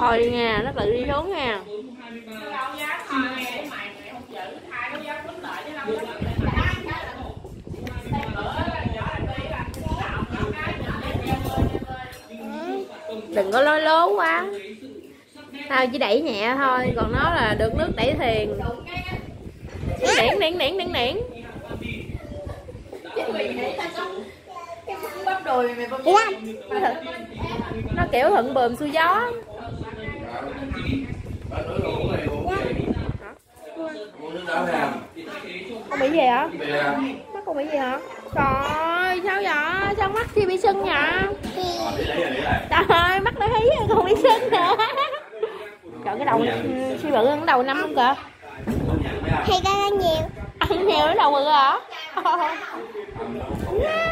thôi nha, nó tự đi xuống nha. Đừng có lối lố quá. Tao chỉ đẩy nhẹ thôi, còn nó là được nước đẩy thuyền điển điển điển điển điển nó kiểu thuận bờm xuôi gió con bị gì hả? Mắt con bị gì hả? Trời sao vậy? Sao mắt chi bị sưng vậy? Trời ơi mắt nó hí rồi còn bị sưng nữa. Trời cái đầu suy bự hơn đầu năm không kìa? Thì cái nó nhiều. Ăn nhiều cái đầu bự hả